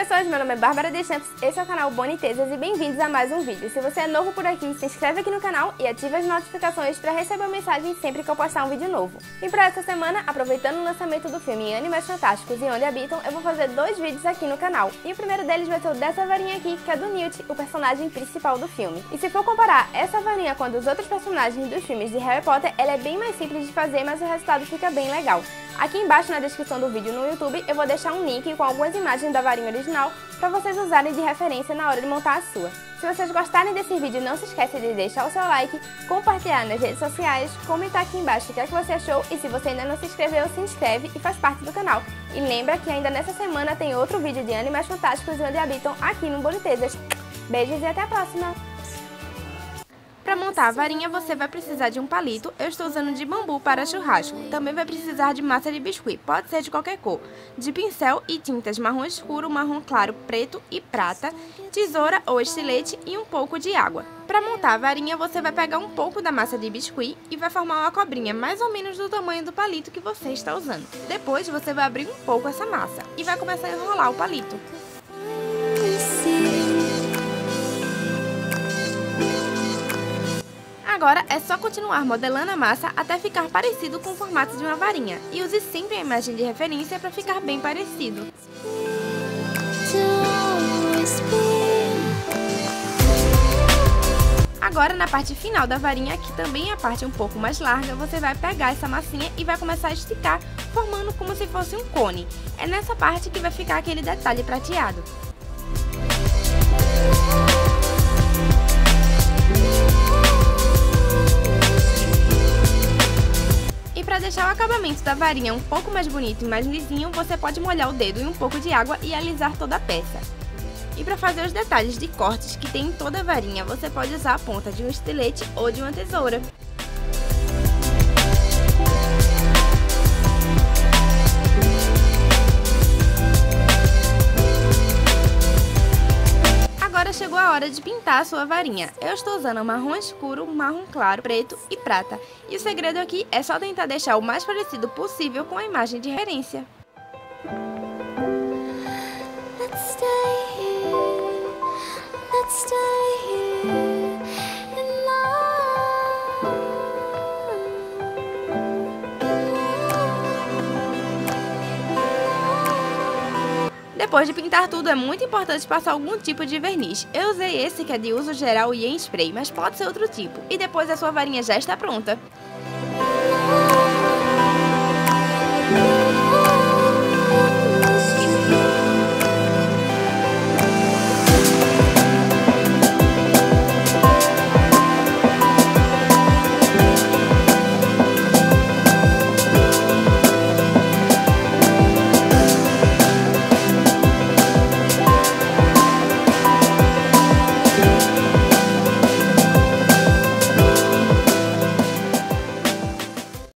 pessoas, meu nome é Bárbara Deschamps, esse é o canal Bonitezas e bem-vindos a mais um vídeo. Se você é novo por aqui, se inscreve aqui no canal e ative as notificações para receber mensagem sempre que eu postar um vídeo novo. E para essa semana, aproveitando o lançamento do filme Animais Fantásticos e Onde Habitam, eu vou fazer dois vídeos aqui no canal. E o primeiro deles vai ser o dessa varinha aqui, que é do Newt, o personagem principal do filme. E se for comparar essa varinha com a dos outros personagens dos filmes de Harry Potter, ela é bem mais simples de fazer, mas o resultado fica bem legal. Aqui embaixo na descrição do vídeo no YouTube eu vou deixar um link com algumas imagens da varinha original para vocês usarem de referência na hora de montar a sua. Se vocês gostarem desse vídeo, não se esqueça de deixar o seu like, compartilhar nas redes sociais, comentar aqui embaixo o que, é que você achou e se você ainda não se inscreveu, se inscreve e faz parte do canal. E lembra que ainda nessa semana tem outro vídeo de Animais Fantásticos onde habitam aqui no Bonitezas. Beijos e até a próxima! Para montar a varinha, você vai precisar de um palito, eu estou usando de bambu para churrasco. Também vai precisar de massa de biscuit, pode ser de qualquer cor, de pincel e tintas marrom escuro, marrom claro, preto e prata, tesoura ou estilete e um pouco de água. Para montar a varinha, você vai pegar um pouco da massa de biscuit e vai formar uma cobrinha mais ou menos do tamanho do palito que você está usando. Depois, você vai abrir um pouco essa massa e vai começar a enrolar o palito. Agora é só continuar modelando a massa até ficar parecido com o formato de uma varinha, e use sempre a imagem de referência para ficar bem parecido. Agora, na parte final da varinha, que também é a parte um pouco mais larga, você vai pegar essa massinha e vai começar a esticar, formando como se fosse um cone. É nessa parte que vai ficar aquele detalhe prateado. O acabamento da varinha um pouco mais bonito e mais lisinho, você pode molhar o dedo em um pouco de água e alisar toda a peça. E para fazer os detalhes de cortes que tem em toda a varinha, você pode usar a ponta de um estilete ou de uma tesoura. Chegou a hora de pintar a sua varinha. Eu estou usando marrom escuro, marrom claro, preto e prata. E o segredo aqui é só tentar deixar o mais parecido possível com a imagem de referência. Let's stay here. Let's stay Depois de pintar tudo, é muito importante passar algum tipo de verniz. Eu usei esse que é de uso geral e em spray, mas pode ser outro tipo. E depois a sua varinha já está pronta.